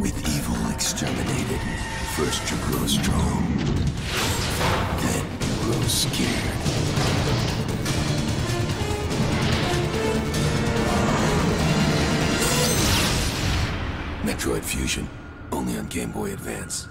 With evil exterminated, first you grow strong, then you grow scared. Metroid Fusion, only on Game Boy Advance.